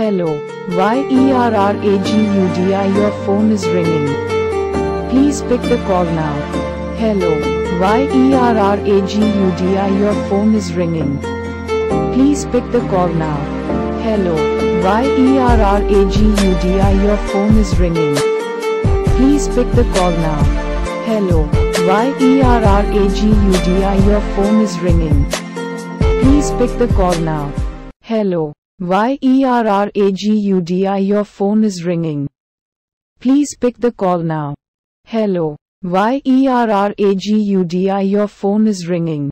Hello. Y-E-R-R-A-G-U-D-I Your phone is ringing. Please pick the call now. Hello. Y-E-R-R-A-G-U-D-I Your phone is ringing. Please pick the call now. Hello. Y-E-R-R-A-G-U-D-I Your phone is ringing. Please pick the call now. Hello. Y-E-R-R-A-G-U-D-I Your phone is ringing. Please pick the call now. Hello. Y-E-R-R-A-G-U-D-I Your phone is ringing. Please pick the call now. Hello. Y-E-R-R-A-G-U-D-I Your phone is ringing.